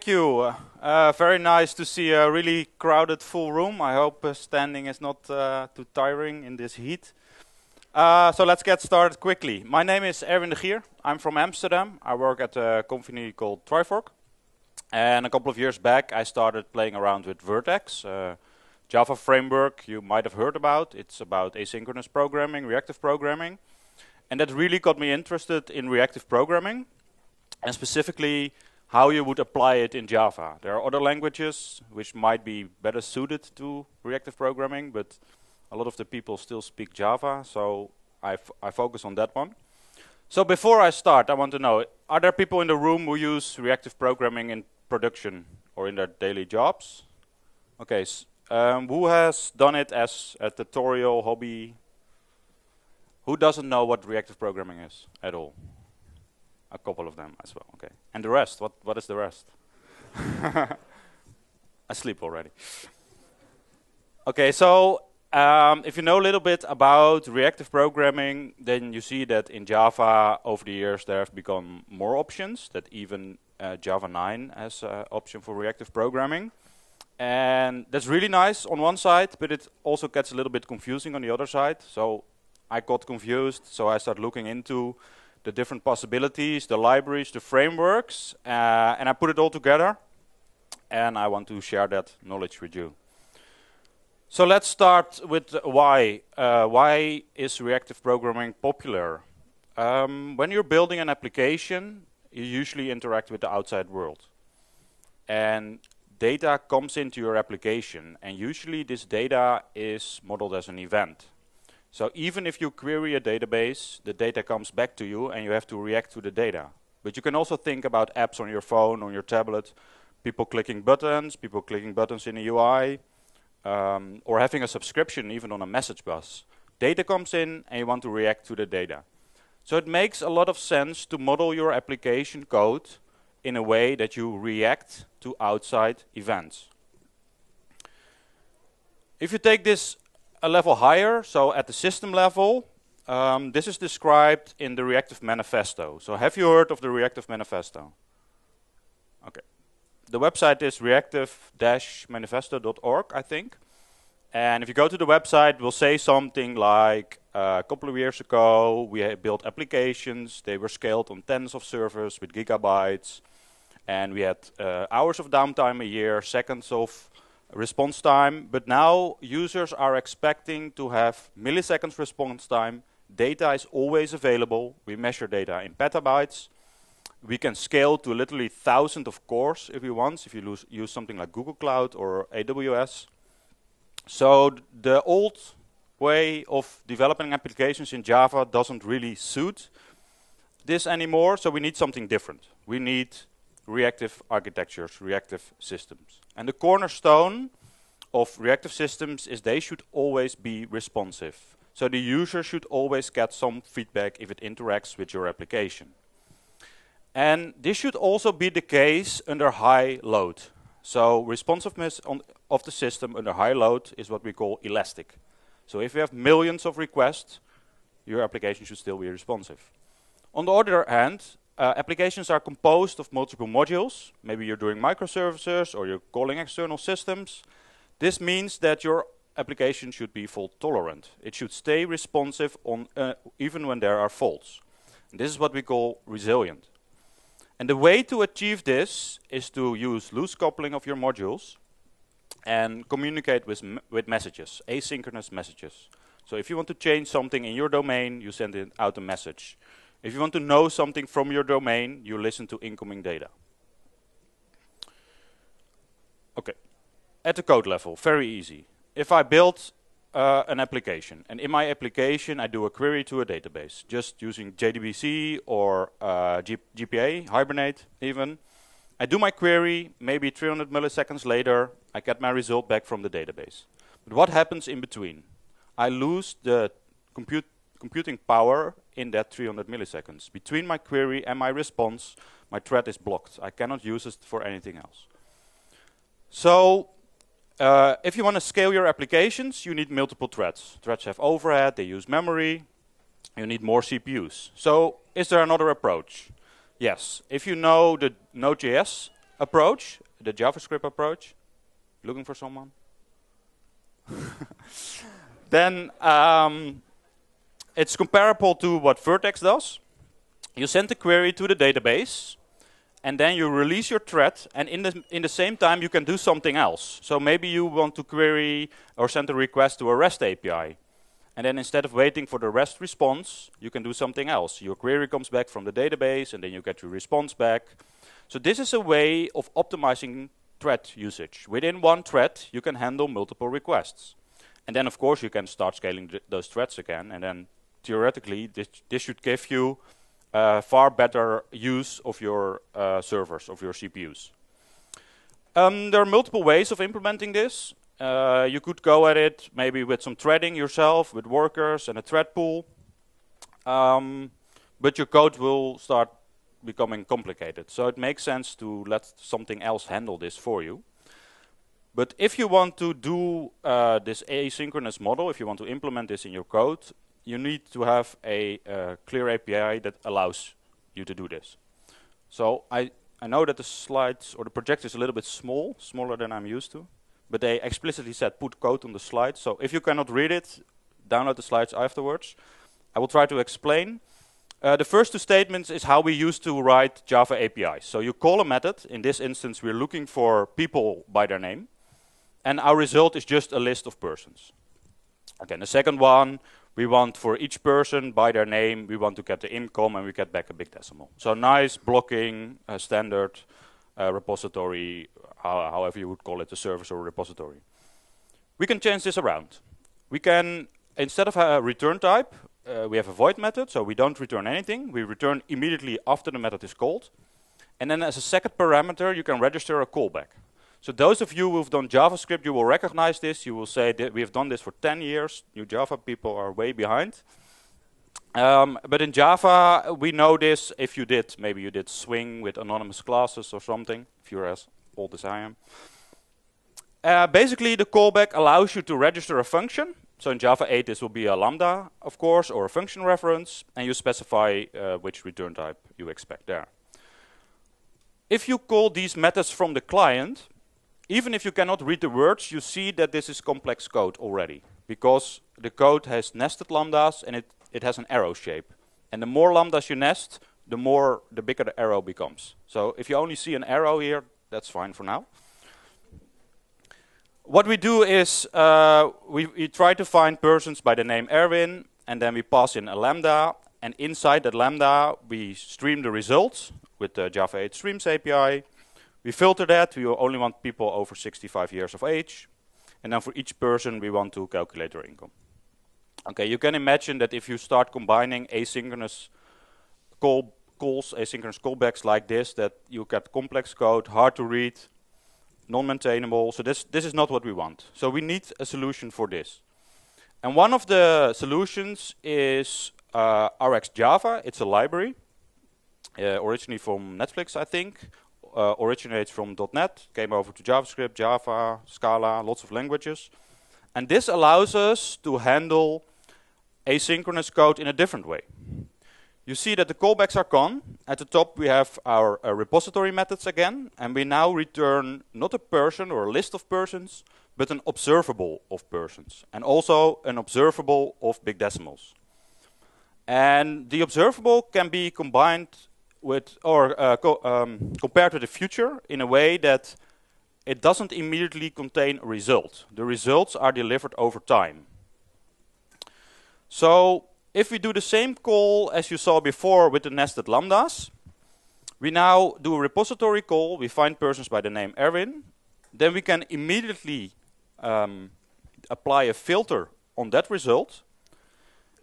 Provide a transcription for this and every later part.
thank you. Uh, very nice to see a really crowded full room. I hope uh, standing is not uh, too tiring in this heat. Uh, so let's get started quickly. My name is Erwin de Gier. I'm from Amsterdam. I work at a company called Trifork. And a couple of years back, I started playing around with Vert.x, uh, Java framework you might have heard about. It's about asynchronous programming, reactive programming. And that really got me interested in reactive programming, and specifically how you would apply it in Java. There are other languages which might be better suited to reactive programming, but a lot of the people still speak Java, so I, focus on that one. So before I start, I want to know, are there people in the room who use reactive programming in production or in their daily jobs? Okay, um, who has done it as a tutorial, hobby? Who doesn't know what reactive programming is at all? A couple of them as well, okay. And the rest, what, what is the rest? Asleep already. Okay, so um, if you know a little bit about reactive programming, then you see that in Java over the years there have become more options, that even uh, Java 9 has an option for reactive programming. And that's really nice on one side, but it also gets a little bit confusing on the other side. So I got confused, so I started looking into the different possibilities, the libraries, the frameworks, uh, and I put it all together. And I want to share that knowledge with you. So let's start with why. Uh, why is reactive programming popular? Um, when you're building an application, you usually interact with the outside world. And data comes into your application, and usually this data is modeled as an event. So even if you query a database, the data comes back to you, and you have to react to the data. But you can also think about apps on your phone, on your tablet, people clicking buttons, people clicking buttons in a UI, um, or having a subscription even on a message bus. Data comes in and you want to react to the data. So it makes a lot of sense to model your application code in a way that you react to outside events. If you take this a level higher, so at the system level, um, this is described in the Reactive Manifesto. So have you heard of the Reactive Manifesto? Okay the website is reactive-manifesto.org, I think. And if you go to the website, we'll say something like uh, a couple of years ago, we built applications. They were scaled on tens of servers with gigabytes. And we had uh, hours of downtime a year, seconds of response time. But now users are expecting to have milliseconds response time. Data is always available. We measure data in petabytes we can scale to literally thousands of cores if we want, if you use something like Google Cloud or AWS. So the old way of developing applications in Java doesn't really suit this anymore, so we need something different. We need reactive architectures, reactive systems. And the cornerstone of reactive systems is they should always be responsive. So the user should always get some feedback if it interacts with your application. And this should also be the case under high load. So responsiveness of the system under high load is what we call elastic. So if you have millions of requests, your application should still be responsive. On the other hand, uh, applications are composed of multiple modules. Maybe you're doing microservices or you're calling external systems. This means that your application should be fault tolerant. It should stay responsive on uh, even when there are faults. And this is what we call resilient. And the way to achieve this is to use loose coupling of your modules and communicate with, with messages, asynchronous messages. So if you want to change something in your domain, you send out a message. If you want to know something from your domain, you listen to incoming data. Okay, at the code level, very easy. If I build uh, an application. And in my application, I do a query to a database, just using JDBC or uh, JPA, Hibernate even. I do my query, maybe 300 milliseconds later, I get my result back from the database. But what happens in between? I lose the compute computing power in that 300 milliseconds. Between my query and my response, my thread is blocked. I cannot use it for anything else. So uh, if you want to scale your applications, you need multiple threads. Threads have overhead, they use memory, you need more CPUs. So is there another approach? Yes. If you know the Node.js approach, the JavaScript approach, looking for someone? then um, it's comparable to what Vert.x does. You send the query to the database, and then you release your thread, and in the, in the same time you can do something else. So maybe you want to query or send a request to a REST API. And then instead of waiting for the REST response, you can do something else. Your query comes back from the database, and then you get your response back. So this is a way of optimizing thread usage. Within one thread, you can handle multiple requests. And then, of course, you can start scaling th those threads again. And then, theoretically, this, this should give you uh, far better use of your uh, servers, of your CPUs. Um, there are multiple ways of implementing this. Uh, you could go at it maybe with some threading yourself, with workers and a thread pool. Um, but your code will start becoming complicated. So it makes sense to let something else handle this for you. But if you want to do uh, this asynchronous model, if you want to implement this in your code, you need to have a uh, clear API that allows you to do this. So I, I know that the slides or the project is a little bit small, smaller than I'm used to, but they explicitly said put code on the slide. So if you cannot read it, download the slides afterwards. I will try to explain. Uh, the first two statements is how we used to write Java APIs. So you call a method. In this instance, we're looking for people by their name. And our result is just a list of persons. Again, the second one, we want for each person by their name, we want to get the income and we get back a big decimal. So nice blocking, uh, standard uh, repository, how, however you would call it, a service or a repository. We can change this around. We can, instead of a return type, uh, we have a void method, so we don't return anything. We return immediately after the method is called. And then as a second parameter, you can register a callback. So those of you who've done JavaScript, you will recognize this. You will say that we've done this for 10 years. New Java people are way behind. Um, but in Java, we know this if you did, maybe you did Swing with anonymous classes or something, if you're as old as I am. Uh, basically, the callback allows you to register a function. So in Java 8, this will be a lambda, of course, or a function reference, and you specify uh, which return type you expect there. If you call these methods from the client, even if you cannot read the words, you see that this is complex code already. Because the code has nested lambdas and it, it has an arrow shape. And the more lambdas you nest, the more the bigger the arrow becomes. So if you only see an arrow here, that's fine for now. What we do is uh, we, we try to find persons by the name Erwin, and then we pass in a lambda, and inside that lambda we stream the results with the Java 8 Streams API, we filter that. We only want people over 65 years of age. And then for each person, we want to calculate their income. Okay, you can imagine that if you start combining asynchronous call, calls, asynchronous callbacks like this, that you get complex code, hard to read, non-maintainable. So this, this is not what we want. So we need a solution for this. And one of the solutions is uh, RxJava. It's a library, uh, originally from Netflix, I think, uh, originates from .NET, came over to JavaScript, Java, Scala, lots of languages. And this allows us to handle asynchronous code in a different way. You see that the callbacks are gone. At the top we have our uh, repository methods again, and we now return not a person or a list of persons, but an observable of persons, and also an observable of big decimals. And the observable can be combined with or uh, co um, compared to the future in a way that it doesn't immediately contain a result. The results are delivered over time. So if we do the same call as you saw before with the nested lambdas, we now do a repository call, we find persons by the name Erwin, then we can immediately um, apply a filter on that result,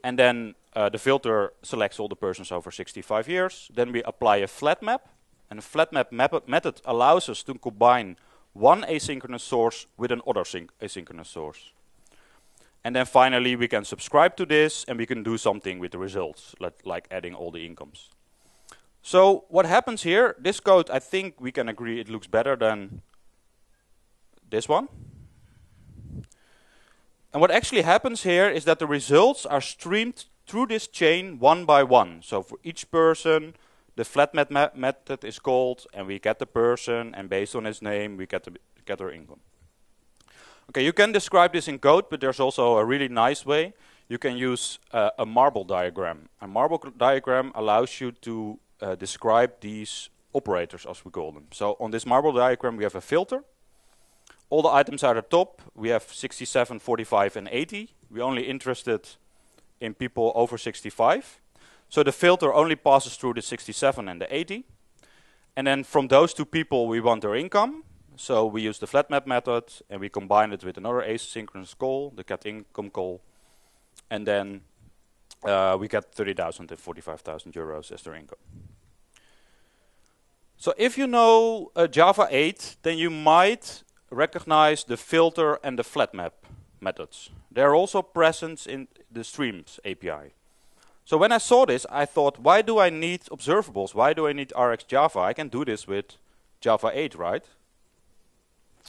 and then uh, the filter selects all the persons over 65 years. Then we apply a flat map. And a flat map, map method allows us to combine one asynchronous source with another asynchronous source. And then finally, we can subscribe to this and we can do something with the results, like adding all the incomes. So what happens here, this code, I think we can agree it looks better than this one. And what actually happens here is that the results are streamed through this chain one by one. So for each person, the flat met method is called, and we get the person, and based on his name, we get the get their income. Okay, you can describe this in code, but there's also a really nice way. You can use uh, a marble diagram. A marble diagram allows you to uh, describe these operators, as we call them. So on this marble diagram, we have a filter. All the items are at the top. We have 67, 45, and 80. We're only interested in people over 65. So the filter only passes through the 67 and the 80. And then from those two people, we want their income. So we use the flat map method, and we combine it with another asynchronous call, the get income call. And then uh, we get 30,000 and 45,000 euros as their income. So if you know uh, Java 8, then you might recognize the filter and the flat map methods. They're also present in the streams API. So when I saw this, I thought, why do I need observables? Why do I need RxJava? I can do this with Java 8, right?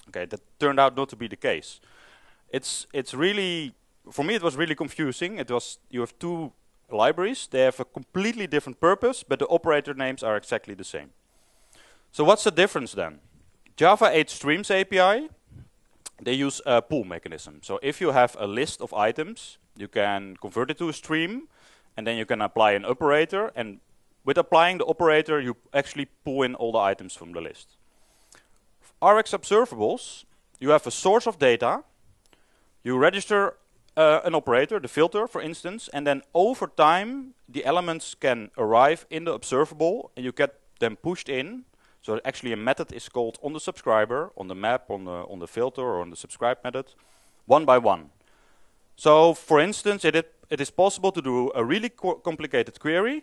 Okay, that turned out not to be the case. It's it's really for me it was really confusing. It was you have two libraries. They have a completely different purpose, but the operator names are exactly the same. So what's the difference then? Java 8 Streams API, they use a pool mechanism. So if you have a list of items, you can convert it to a stream, and then you can apply an operator, and with applying the operator, you actually pull in all the items from the list. Rx observables, you have a source of data, you register uh, an operator, the filter, for instance, and then over time, the elements can arrive in the observable, and you get them pushed in so actually a method is called on the subscriber, on the map, on the, on the filter, or on the subscribe method, one by one. So for instance, it, it, it is possible to do a really co complicated query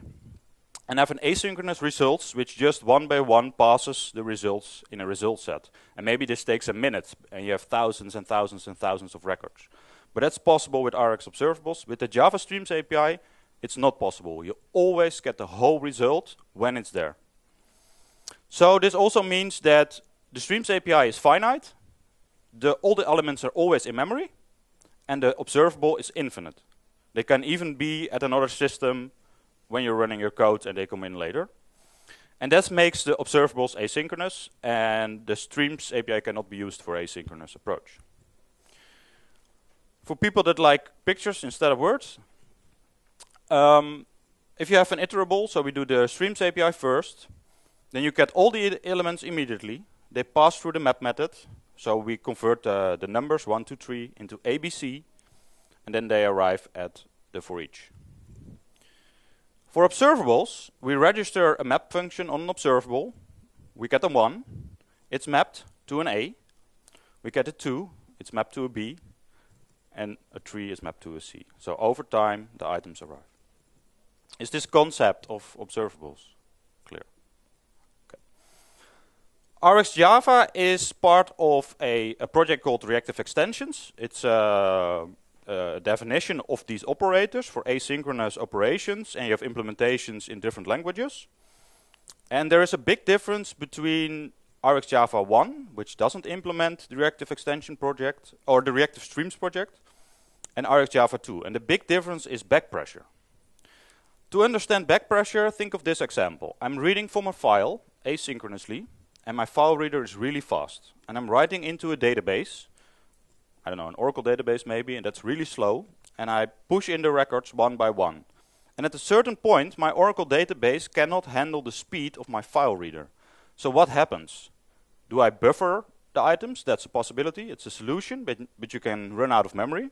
and have an asynchronous results which just one by one passes the results in a result set. And maybe this takes a minute and you have thousands and thousands and thousands of records. But that's possible with Rx observables. With the Java Streams API, it's not possible. You always get the whole result when it's there. So this also means that the Streams API is finite, the, all the elements are always in memory, and the observable is infinite. They can even be at another system when you're running your code and they come in later. And that makes the observables asynchronous, and the Streams API cannot be used for asynchronous approach. For people that like pictures instead of words, um, if you have an iterable, so we do the Streams API first, then you get all the elements immediately. They pass through the map method. So we convert uh, the numbers 1, 2, 3 into ABC. And then they arrive at the for each. For observables, we register a map function on an observable. We get a 1. It's mapped to an A. We get a 2. It's mapped to a B. And a 3 is mapped to a C. So over time, the items arrive. Is this concept of observables RxJava is part of a, a, project called Reactive Extensions. It's a, a, definition of these operators for asynchronous operations, and you have implementations in different languages. And there is a big difference between RxJava 1, which doesn't implement the Reactive Extension project, or the Reactive Streams project, and RxJava 2. And the big difference is back pressure. To understand back pressure, think of this example. I'm reading from a file asynchronously, and my file reader is really fast. And I'm writing into a database, I don't know, an Oracle database maybe, and that's really slow. And I push in the records one by one. And at a certain point, my Oracle database cannot handle the speed of my file reader. So what happens? Do I buffer the items? That's a possibility. It's a solution, but, but you can run out of memory.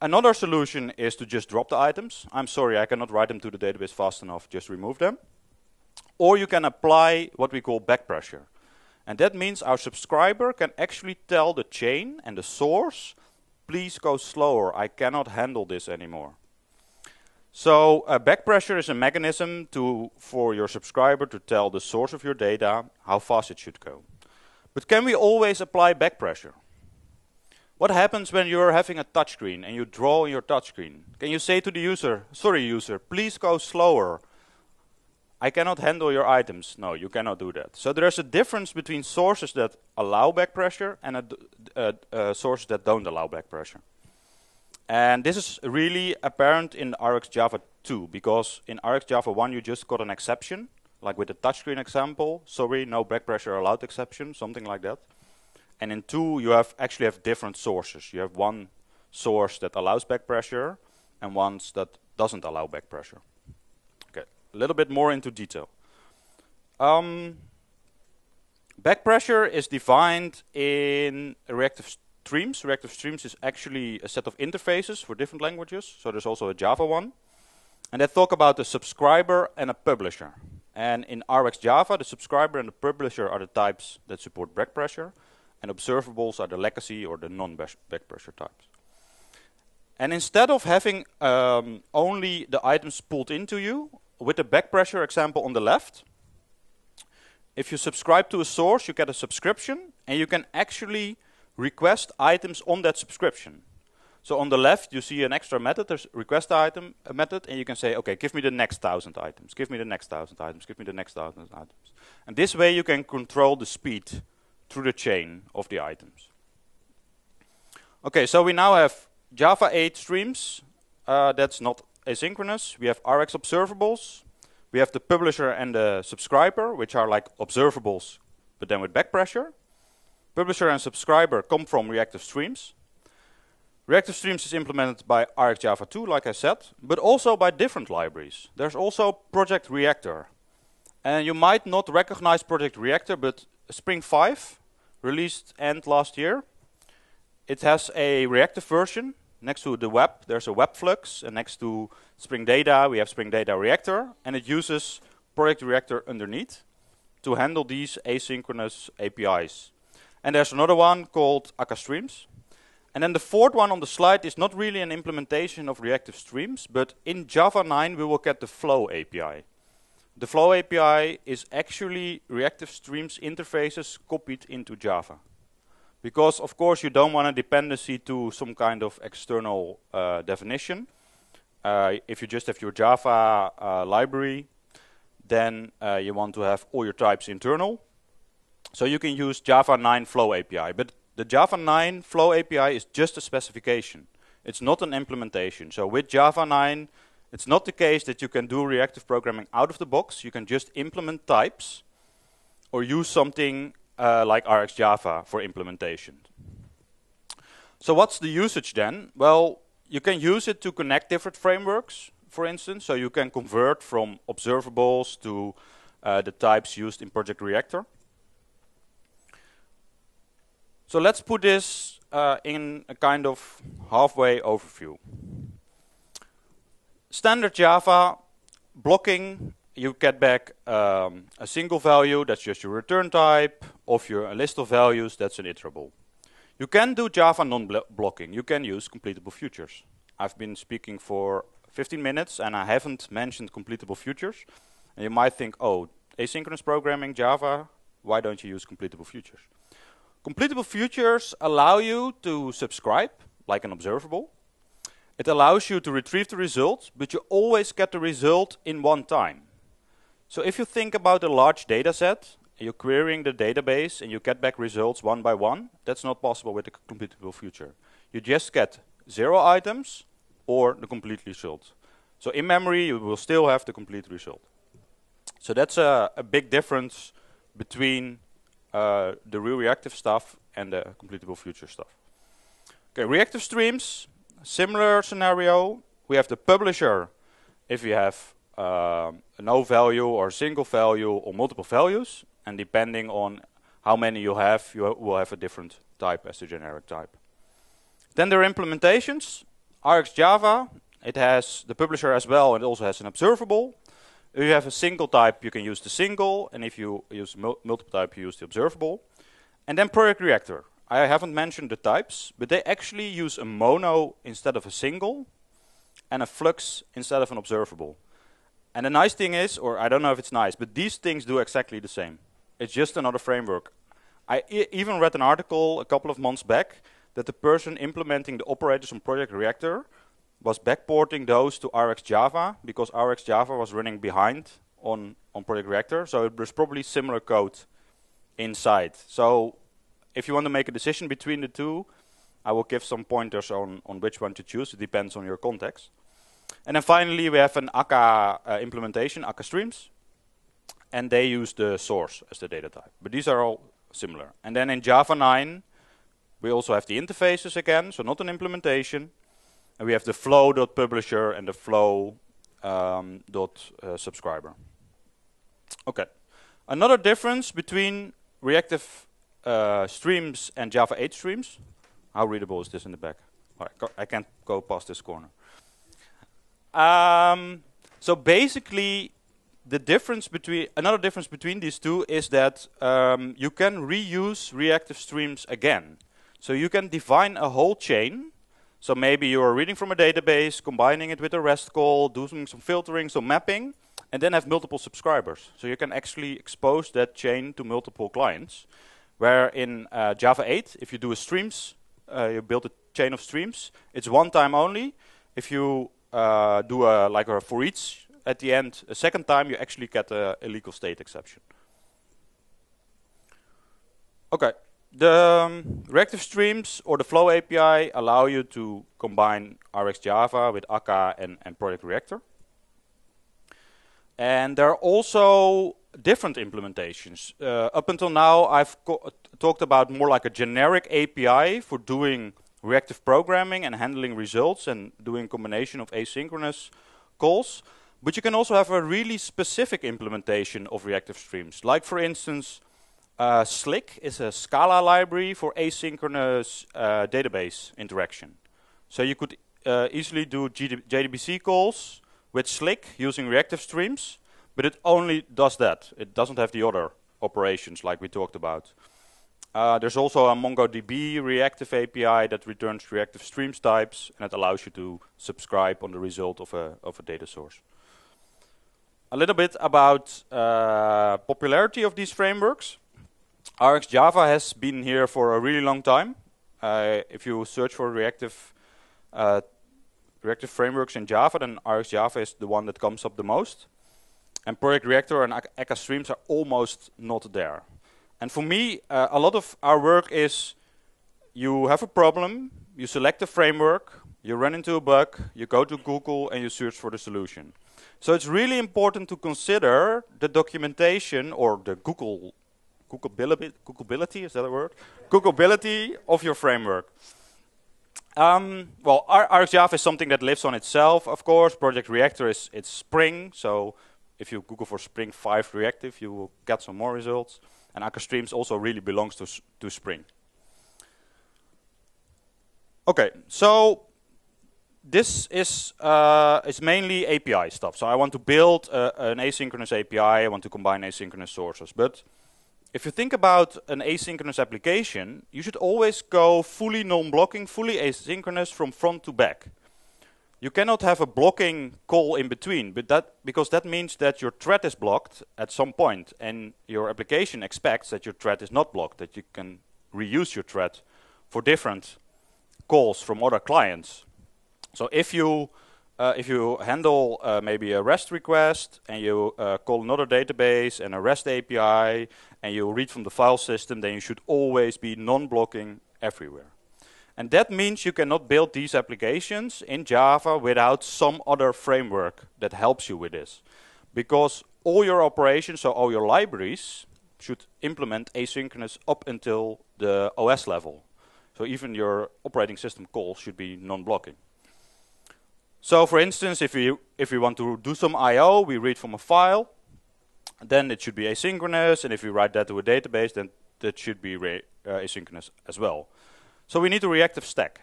Another solution is to just drop the items. I'm sorry, I cannot write them to the database fast enough, just remove them. Or you can apply what we call back pressure. And that means our subscriber can actually tell the chain and the source, please go slower, I cannot handle this anymore. So uh, back pressure is a mechanism to, for your subscriber to tell the source of your data how fast it should go. But can we always apply back pressure? What happens when you're having a touchscreen and you draw on your touchscreen? Can you say to the user, sorry user, please go slower, I cannot handle your items. No, you cannot do that. So there's a difference between sources that allow back pressure and a, uh, uh, sources that don't allow back pressure. And this is really apparent in RxJava 2, because in RxJava 1 you just got an exception, like with the touchscreen example, sorry, no back pressure allowed exception, something like that. And in 2 you have actually have different sources. You have one source that allows back pressure, and ones that doesn't allow back pressure. A little bit more into detail. Um, back pressure is defined in reactive streams. Reactive streams is actually a set of interfaces for different languages. So there's also a Java one. And they talk about a subscriber and a publisher. And in RxJava, the subscriber and the publisher are the types that support back pressure. And observables are the legacy or the non-back pressure types. And instead of having um, only the items pulled into you, with the back pressure example on the left, if you subscribe to a source, you get a subscription, and you can actually request items on that subscription. So on the left, you see an extra method, there's request item a method, and you can say, okay, give me the next thousand items, give me the next thousand items, give me the next thousand items. And this way you can control the speed through the chain of the items. Okay, so we now have Java 8 streams, uh, that's not asynchronous. We have Rx observables. We have the publisher and the subscriber, which are like observables, but then with back pressure. Publisher and subscriber come from reactive streams. Reactive streams is implemented by RxJava 2, like I said, but also by different libraries. There's also Project Reactor. And you might not recognize Project Reactor, but Spring 5, released end last year, it has a reactive version next to the web, there's a web flux, and next to Spring Data, we have Spring Data Reactor, and it uses Project Reactor underneath to handle these asynchronous APIs. And there's another one called Akka Streams. And then the fourth one on the slide is not really an implementation of reactive streams, but in Java 9 we will get the Flow API. The Flow API is actually reactive streams interfaces copied into Java. Because of course you don't want a dependency to some kind of external uh, definition. Uh, if you just have your Java uh, library, then uh, you want to have all your types internal. So you can use Java 9 Flow API. But the Java 9 Flow API is just a specification. It's not an implementation. So with Java 9, it's not the case that you can do reactive programming out of the box. You can just implement types or use something uh, like RxJava for implementation. So what's the usage then? Well, you can use it to connect different frameworks, for instance. So you can convert from observables to uh, the types used in Project Reactor. So let's put this uh, in a kind of halfway overview. Standard Java blocking you get back um, a single value, that's just your return type, of your list of values, that's an iterable. You can do Java non-blocking. You can use completable futures. I've been speaking for 15 minutes and I haven't mentioned completable futures. And you might think, oh, asynchronous programming, Java, why don't you use completable futures? Completable futures allow you to subscribe, like an observable. It allows you to retrieve the result, but you always get the result in one time. So if you think about a large data set, you're querying the database and you get back results one by one, that's not possible with the completable future. You just get zero items or the complete result. So in memory, you will still have the complete result. So that's a, a big difference between uh, the real reactive stuff and the completable future stuff. Okay, reactive streams, similar scenario. We have the publisher if you have a no value or single value or multiple values. And depending on how many you have, you will have a different type as the generic type. Then there are implementations. RxJava, it has the publisher as well, and it also has an observable. If you have a single type, you can use the single, and if you use mul multiple type, you use the observable. And then Project Reactor. I haven't mentioned the types, but they actually use a mono instead of a single, and a flux instead of an observable. And the nice thing is, or I don't know if it's nice, but these things do exactly the same. It's just another framework. I e even read an article a couple of months back that the person implementing the operators on Project Reactor was backporting those to RxJava because RxJava was running behind on, on Project Reactor. So it was probably similar code inside. So if you want to make a decision between the two, I will give some pointers on, on which one to choose. It depends on your context. And then finally, we have an Akka uh, implementation, Akka Streams. And they use the source as the data type. But these are all similar. And then in Java 9, we also have the interfaces again, so not an implementation. And we have the flow.publisher and the flow um, uh, subscriber. Okay. Another difference between reactive uh, streams and Java 8 streams. How readable is this in the back? I can't go past this corner. Um, so basically, the difference between another difference between these two is that um, you can reuse reactive streams again. So you can define a whole chain. So maybe you are reading from a database, combining it with a REST call, doing some filtering, some mapping, and then have multiple subscribers. So you can actually expose that chain to multiple clients. Where in uh, Java 8, if you do a streams, uh, you build a chain of streams, it's one time only. If you uh, do a like a for each at the end, a second time you actually get a illegal state exception. Okay, the um, reactive streams or the Flow API allow you to combine RxJava with Akka and, and Project Reactor. And there are also different implementations. Uh, up until now, I've talked about more like a generic API for doing reactive programming and handling results and doing combination of asynchronous calls. But you can also have a really specific implementation of reactive streams. Like for instance, uh, Slick is a Scala library for asynchronous uh, database interaction. So you could uh, easily do JDBC calls with Slick using reactive streams, but it only does that. It doesn't have the other operations like we talked about. Uh, there's also a MongoDB reactive API that returns reactive streams types, and it allows you to subscribe on the result of a, of a data source a little bit about uh, popularity of these frameworks. RxJava has been here for a really long time. Uh, if you search for reactive uh, reactive frameworks in Java, then RxJava is the one that comes up the most. And Project Reactor and Akka Streams are almost not there. And for me, uh, a lot of our work is you have a problem, you select a framework, you run into a bug, you go to Google and you search for the solution. So it's really important to consider the documentation or the Google Googleability, Googleability is that a word? Googleability of your framework. Um, well, RxJava is something that lives on itself, of course. Project Reactor is it's Spring, so if you Google for Spring 5 Reactive, you will get some more results. And Akka Streams also really belongs to, to Spring. Okay, so this is uh, is mainly API stuff. So I want to build uh, an asynchronous API. I want to combine asynchronous sources. But if you think about an asynchronous application, you should always go fully non-blocking, fully asynchronous from front to back. You cannot have a blocking call in between, but that because that means that your thread is blocked at some point, and your application expects that your thread is not blocked, that you can reuse your thread for different calls from other clients. So if you uh, if you handle uh, maybe a REST request and you uh, call another database and a REST API and you read from the file system, then you should always be non-blocking everywhere. And that means you cannot build these applications in Java without some other framework that helps you with this. Because all your operations, so all your libraries, should implement asynchronous up until the OS level. So even your operating system calls should be non-blocking. So for instance, if we, if we want to do some I.O., we read from a file, then it should be asynchronous, and if we write that to a database, then that should be uh, asynchronous as well. So we need a reactive stack.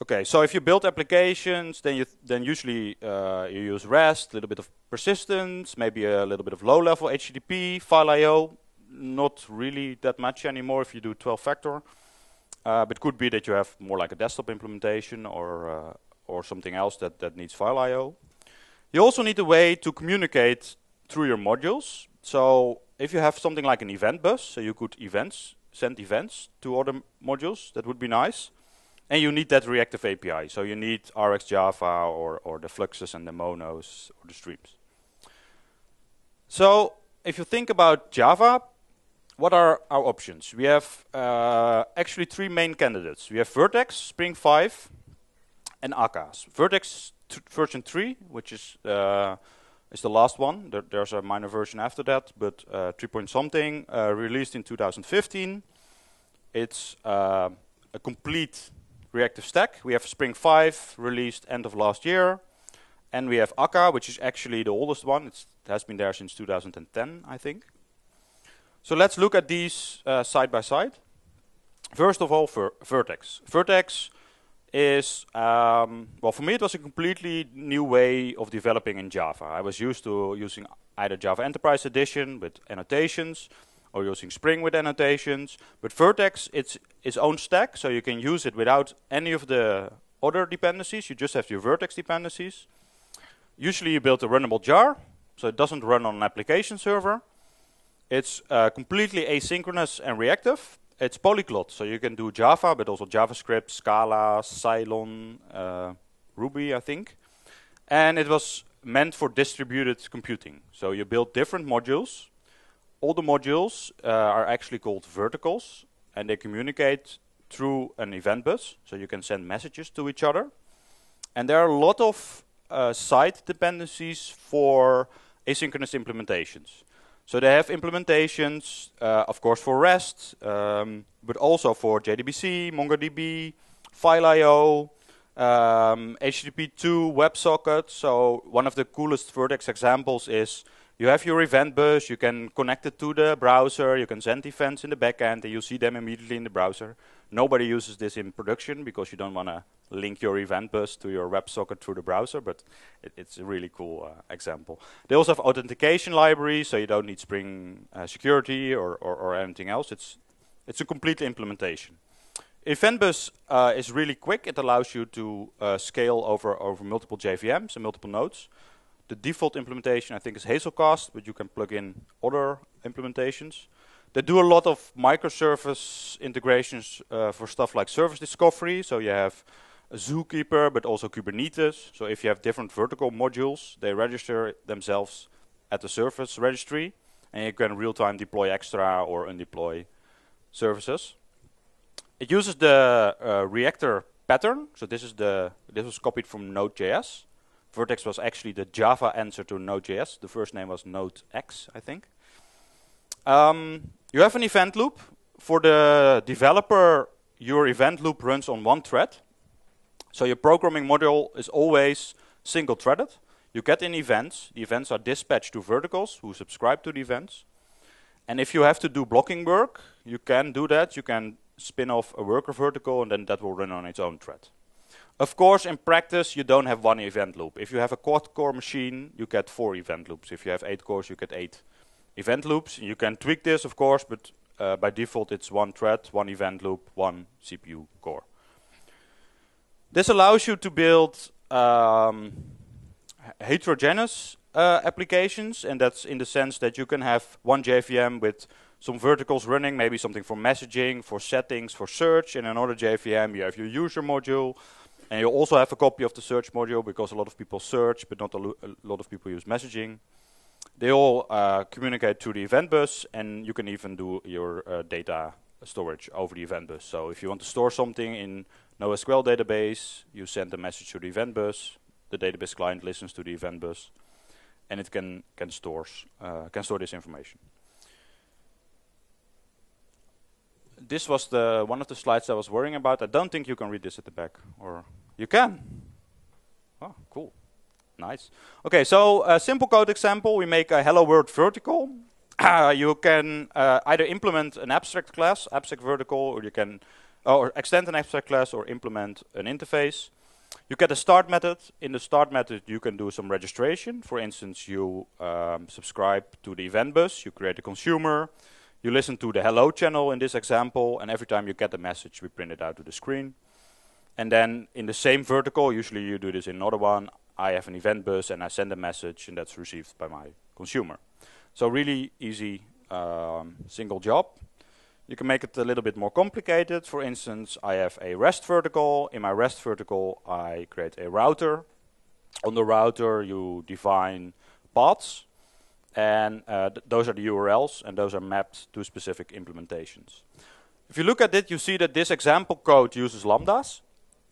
Okay, so if you build applications, then you th then usually uh, you use REST, a little bit of persistence, maybe a little bit of low-level HTTP, file I/O. Not really that much anymore if you do 12-factor, uh, but could be that you have more like a desktop implementation or uh, or something else that, that needs file I.O. You also need a way to communicate through your modules. So if you have something like an event bus, so you could events, send events to other modules, that would be nice. And you need that reactive API. So you need RxJava or, or the fluxes and the monos or the streams. So if you think about Java, what are our options? We have uh, actually three main candidates. We have Vert.x, Spring 5, and Akka. Vert.x version 3, which is uh, is the last one. There, there's a minor version after that, but uh, 3 point something, uh, released in 2015. It's uh, a complete reactive stack. We have Spring 5, released end of last year. And we have Akka, which is actually the oldest one. It's, it has been there since 2010, I think. So let's look at these uh, side by side. First of all, for Vert.x. Is, um, well, for me it was a completely new way of developing in Java. I was used to using either Java Enterprise Edition with annotations or using Spring with annotations. But Vert.x, it's its own stack, so you can use it without any of the other dependencies. You just have your Vert.x dependencies. Usually you build a runnable jar, so it doesn't run on an application server. It's uh, completely asynchronous and reactive, it's polyglot, so you can do Java, but also JavaScript, Scala, Ceylon, uh, Ruby, I think. And it was meant for distributed computing. So you build different modules. All the modules uh, are actually called verticles, and they communicate through an event bus, so you can send messages to each other. And there are a lot of uh, side dependencies for asynchronous implementations. So they have implementations, uh, of course, for REST, um, but also for JDBC, MongoDB, File.io, um, HTTP2, WebSocket. So one of the coolest Vert.x examples is you have your event bus, you can connect it to the browser, you can send events in the backend, and you see them immediately in the browser. Nobody uses this in production because you don't want to link your event bus to your WebSocket through the browser, but it, it's a really cool uh, example. They also have authentication libraries, so you don't need Spring uh, security or, or, or, anything else. It's, it's a complete implementation. EventBus uh, is really quick. It allows you to uh, scale over, over multiple JVMs and multiple nodes. The default implementation, I think, is Hazelcast, but you can plug in other implementations. They do a lot of microservice integrations uh, for stuff like service discovery. So you have Zookeeper, but also Kubernetes. So if you have different verticle modules, they register themselves at the service registry, and you can real-time deploy extra or undeploy services. It uses the uh, reactor pattern. So this is the this was copied from Node.js. Vert.x was actually the Java answer to Node.js. The first name was Node.x, I think. Um, you have an event loop. For the developer, your event loop runs on one thread. So your programming module is always single-threaded. You get in events. The events are dispatched to verticles who subscribe to the events. And if you have to do blocking work, you can do that. You can spin off a worker verticle, and then that will run on its own thread. Of course, in practice, you don't have one event loop. If you have a quad-core machine, you get four event loops. If you have eight cores, you get eight event loops. You can tweak this, of course, but uh, by default, it's one thread, one event loop, one CPU core. This allows you to build um, heterogeneous uh, applications, and that's in the sense that you can have one JVM with some verticles running, maybe something for messaging, for settings, for search, and another JVM you have your user module, and you also have a copy of the search module because a lot of people search, but not a, lo a lot of people use messaging. They all uh, communicate to the event bus, and you can even do your uh, data storage over the event bus. So if you want to store something in NoSQL database, you send a message to the event bus, the database client listens to the event bus, and it can can stores uh, can store this information. This was the one of the slides I was worrying about. I don't think you can read this at the back, or you can. Oh, cool, nice. Okay, so a simple code example: we make a hello world verticle. you can uh, either implement an abstract class, abstract verticle, or you can or extend an abstract class or implement an interface. You get a start method. In the start method, you can do some registration. For instance, you um, subscribe to the event bus, you create a consumer, you listen to the hello channel in this example, and every time you get a message, we print it out to the screen. And then in the same verticle, usually you do this in another one, I have an event bus and I send a message and that's received by my consumer. So really easy um, single job. You can make it a little bit more complicated. For instance, I have a REST verticle. In my REST verticle, I create a router. On the router, you define paths. and uh, th those are the URLs, and those are mapped to specific implementations. If you look at it, you see that this example code uses lambdas.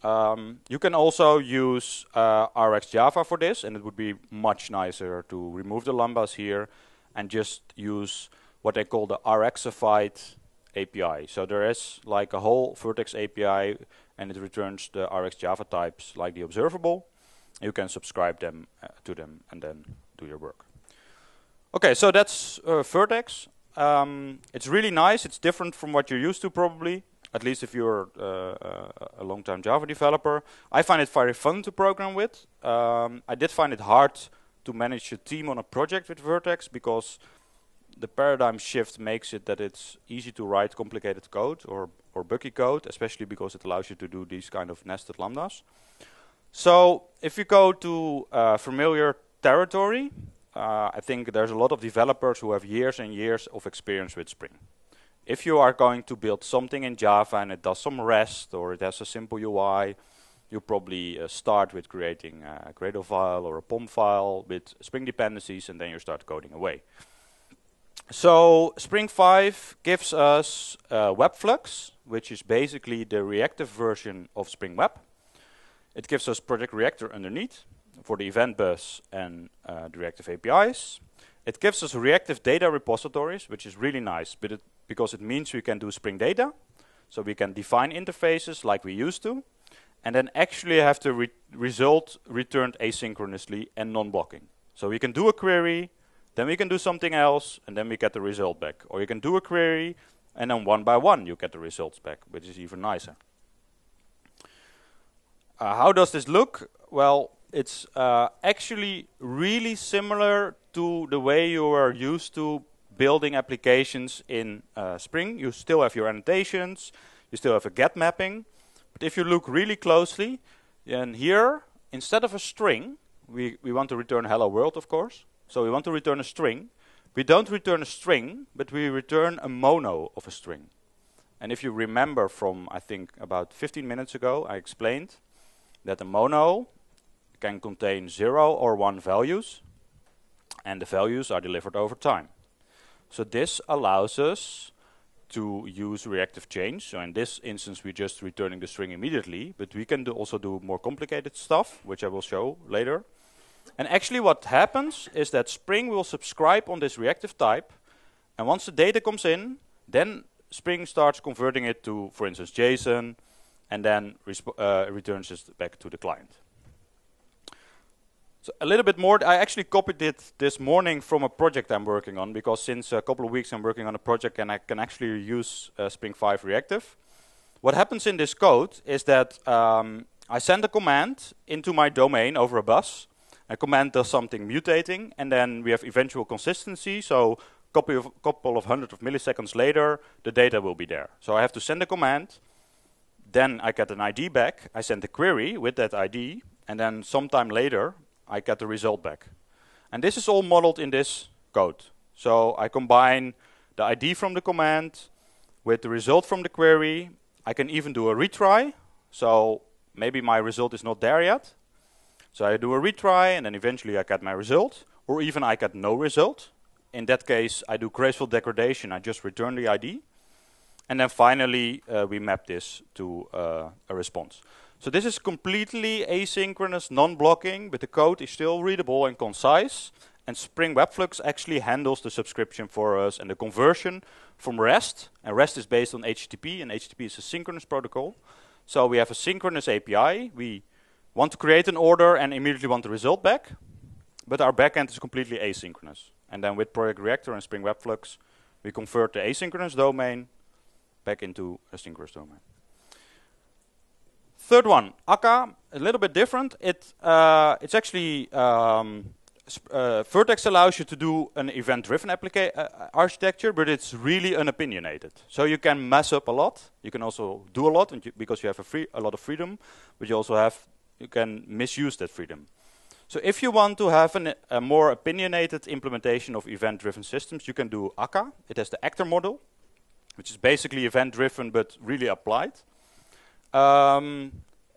Um, you can also use uh, RxJava for this, and it would be much nicer to remove the lambdas here and just use what they call the Rxified API. So there is like a whole Vert.x API, and it returns the RxJava types like the observable. You can subscribe them uh, to them and then do your work. Okay, so that's uh, Vert.x. Um, it's really nice. It's different from what you're used to probably, at least if you're uh, uh, a long-time Java developer. I find it very fun to program with. Um, I did find it hard to manage a team on a project with Vert.x because the paradigm shift makes it that it's easy to write complicated code or, or buggy code, especially because it allows you to do these kind of nested lambdas. So if you go to uh, familiar territory, uh, I think there's a lot of developers who have years and years of experience with Spring. If you are going to build something in Java and it does some REST or it has a simple UI, you probably uh, start with creating a Gradle file or a POM file with Spring dependencies and then you start coding away. So Spring 5 gives us uh, WebFlux, which is basically the reactive version of Spring Web. It gives us Project Reactor underneath, for the event bus and uh, the reactive APIs. It gives us reactive data repositories, which is really nice, but it, because it means we can do Spring Data, so we can define interfaces like we used to, and then actually have the re result returned asynchronously and non-blocking. So we can do a query, then we can do something else, and then we get the result back. Or you can do a query, and then one by one you get the results back, which is even nicer. Uh, how does this look? Well, it's uh, actually really similar to the way you are used to building applications in uh, Spring. You still have your annotations, you still have a get mapping, but if you look really closely, then here, instead of a string, we, we want to return hello world, of course. So we want to return a string. We don't return a string, but we return a mono of a string. And if you remember from, I think, about 15 minutes ago, I explained that a mono can contain 0 or 1 values, and the values are delivered over time. So this allows us to use reactive change. So in this instance, we're just returning the string immediately, but we can do also do more complicated stuff, which I will show later. And actually what happens is that Spring will subscribe on this reactive type, and once the data comes in, then Spring starts converting it to, for instance, JSON, and then uh, returns it back to the client. So a little bit more, I actually copied it this morning from a project I'm working on because since a couple of weeks I'm working on a project and I can actually use uh, Spring 5 reactive. What happens in this code is that um, I send a command into my domain over a bus. A command does something mutating and then we have eventual consistency. So a couple of hundred of milliseconds later, the data will be there. So I have to send a command, then I get an ID back. I send a query with that ID, and then sometime later, I get the result back. And this is all modeled in this code. So I combine the ID from the command with the result from the query. I can even do a retry. So maybe my result is not there yet. So I do a retry and then eventually I get my result. Or even I get no result. In that case, I do graceful degradation. I just return the ID. And then finally, uh, we map this to uh, a response. So this is completely asynchronous, non-blocking, but the code is still readable and concise. And Spring WebFlux actually handles the subscription for us and the conversion from REST. And REST is based on HTTP, and HTTP is a synchronous protocol. So we have a synchronous API. We want to create an order and immediately want the result back. But our backend is completely asynchronous. And then with Project Reactor and Spring WebFlux, we convert the asynchronous domain back into a synchronous domain. Third one, Akka, a little bit different. It uh, it's actually um, uh, Vert.x allows you to do an event-driven uh, architecture, but it's really unopinionated. So you can mess up a lot. You can also do a lot, you because you have a, free, a lot of freedom, but you also have you can misuse that freedom. So if you want to have an, a more opinionated implementation of event-driven systems, you can do Akka. It has the actor model, which is basically event-driven but really applied. Um,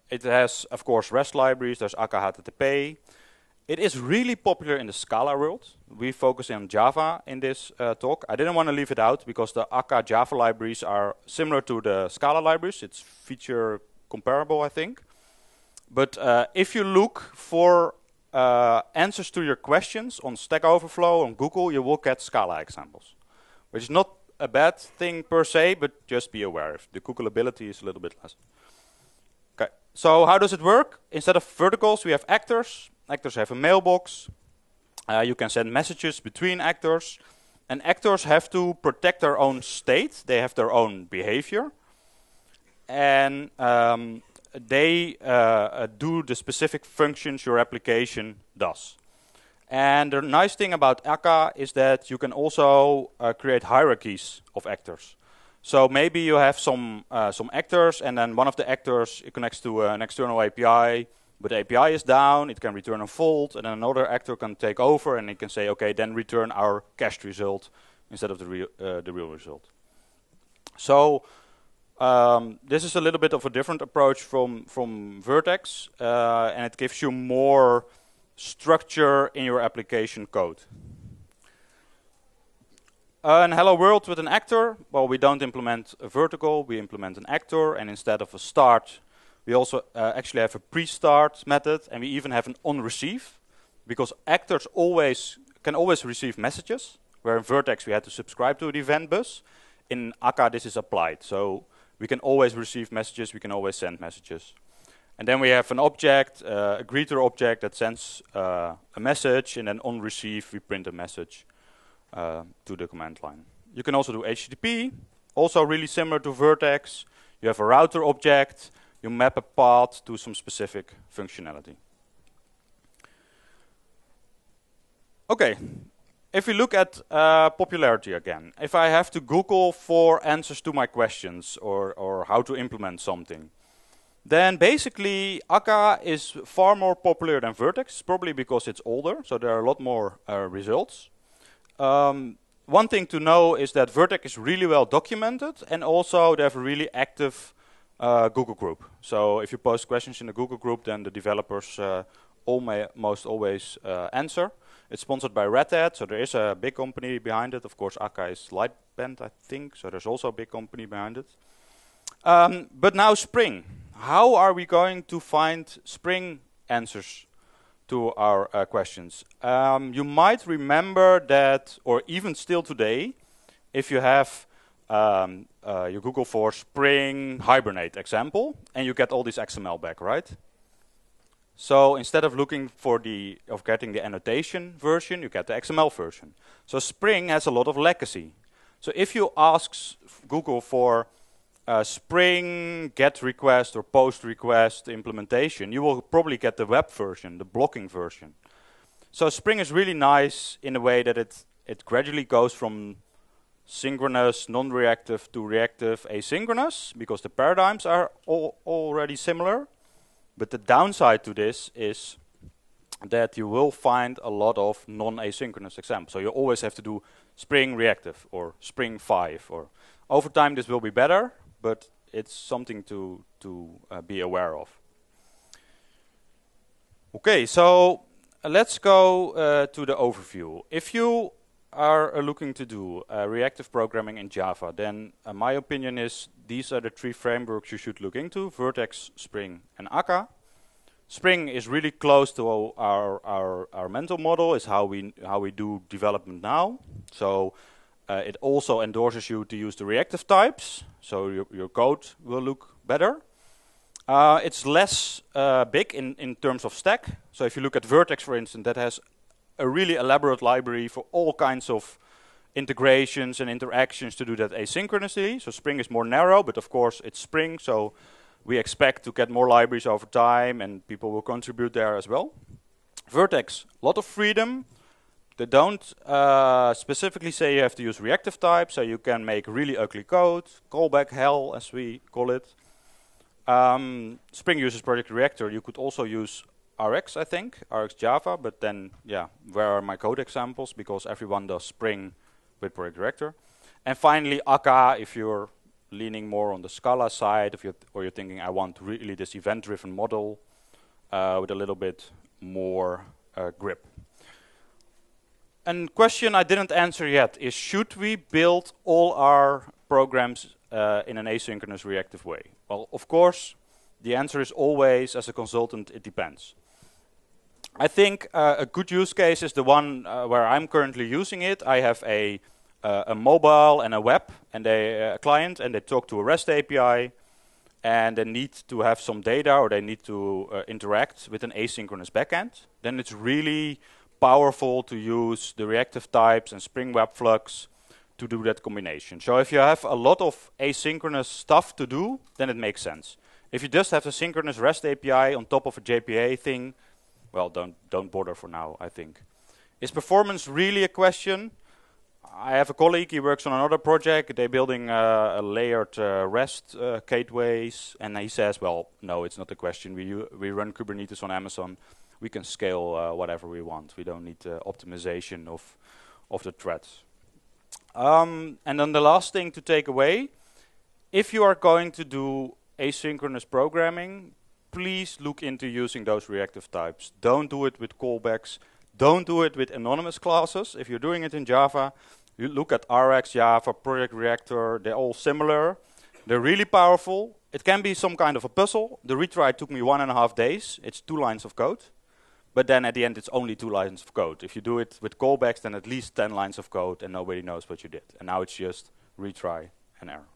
it has, of course, REST libraries. There's Akka HTTP. It is really popular in the Scala world. We focus on Java in this uh, talk. I didn't want to leave it out because the Akka Java libraries are similar to the Scala libraries. It's feature comparable, I think. But uh, if you look for uh, answers to your questions on Stack Overflow, on Google, you will get Scala examples, which is not a bad thing per se, but just be aware if the Googleability is a little bit less. So how does it work? Instead of verticles, we have actors. Actors have a mailbox. Uh, you can send messages between actors. And actors have to protect their own state. They have their own behavior. And um, they uh, do the specific functions your application does. And the nice thing about Akka is that you can also uh, create hierarchies of actors. So maybe you have some uh, some actors, and then one of the actors it connects to an external API, but the API is down, it can return a fault, and then another actor can take over, and it can say, okay, then return our cached result instead of the real, uh, the real result. So um, this is a little bit of a different approach from, from Vert.x, uh, and it gives you more structure in your application code. Uh, in Hello World with an actor, well, we don't implement a verticle, we implement an actor, and instead of a start, we also uh, actually have a pre-start method, and we even have an on-receive, because actors always can always receive messages, where in Vert.x we had to subscribe to the event bus. In Akka, this is applied, so we can always receive messages, we can always send messages. And then we have an object, uh, a greeter object that sends uh, a message, and then on receive we print a message uh, to the command line. You can also do HTTP, also really similar to Vert.x. You have a router object, you map a path to some specific functionality. Okay, if we look at uh, popularity again, if I have to Google for answers to my questions or, or how to implement something, then basically Akka is far more popular than Vert.x, probably because it's older, so there are a lot more uh, results. Um, one thing to know is that Vert.x is really well documented, and also they have a really active uh, Google group. So if you post questions in the Google group, then the developers uh, almost always uh, answer. It's sponsored by Red Hat, so there is a big company behind it. Of course, Akka is Lightbend, I think, so there's also a big company behind it. Um, but now Spring. How are we going to find Spring answers to our uh, questions? Um, you might remember that, or even still today, if you have um, uh, you Google for Spring Hibernate example, and you get all this XML back, right? So instead of looking for the of getting the annotation version, you get the XML version. So Spring has a lot of legacy. So if you ask Google for a Spring GET request or POST request implementation, you will probably get the web version, the blocking version. So Spring is really nice in a way that it it gradually goes from synchronous, non-reactive to reactive, asynchronous, because the paradigms are already similar. But the downside to this is that you will find a lot of non-asynchronous examples. So you always have to do Spring reactive or Spring 5. Or over time this will be better, but it's something to to uh, be aware of. Okay, so let's go uh, to the overview. If you are uh, looking to do uh, reactive programming in Java, then uh, my opinion is these are the three frameworks you should look into, Vert.x, Spring, and Akka. Spring is really close to our, our, our mental model, is how we, how we do development now. So uh, it also endorses you to use the reactive types, so your, your code will look better. Uh, it's less uh, big in, in terms of stack. So if you look at Vert.x, for instance, that has a really elaborate library for all kinds of integrations and interactions to do that asynchronously. So Spring is more narrow, but of course it's Spring, so we expect to get more libraries over time and people will contribute there as well. Vert.x, a lot of freedom. They don't uh, specifically say you have to use reactive type, so you can make really ugly code, callback hell as we call it. Um, Spring uses Project Reactor. You could also use Rx, I think, Rx Java, but then, yeah, where are my code examples? Because everyone does Spring with Project Reactor. And finally, Akka, if you're leaning more on the Scala side, if you're or you're thinking, I want really this event-driven model uh, with a little bit more uh, grip. And question I didn't answer yet is should we build all our programs uh, in an asynchronous reactive way? Well, of course, the answer is always, as a consultant, it depends. I think uh, a good use case is the one uh, where I'm currently using it. I have a, uh, a mobile and a web and a, a, client, and they talk to a REST API, and they need to have some data or they need to uh, interact with an asynchronous backend. Then it's really powerful to use the reactive types and Spring Web Flux to do that combination. So if you have a lot of asynchronous stuff to do, then it makes sense. If you just have a synchronous REST API on top of a JPA thing, well, don't don't bother for now. I think. Is performance really a question? I have a colleague. He works on another project. They're building uh, a layered uh, REST uh, gateways, and he says, "Well, no, it's not a question. We we run Kubernetes on Amazon. We can scale uh, whatever we want. We don't need uh, optimization of of the threads." Um, and then the last thing to take away: if you are going to do asynchronous programming, please look into using those reactive types. Don't do it with callbacks. Don't do it with anonymous classes. If you're doing it in Java, you look at RX, Java, Project Reactor. They're all similar. They're really powerful. It can be some kind of a puzzle. The retry took me one and a half days. It's two lines of code. But then at the end, it's only two lines of code. If you do it with callbacks, then at least 10 lines of code and nobody knows what you did. And now it's just retry and error.